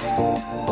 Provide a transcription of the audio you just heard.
Música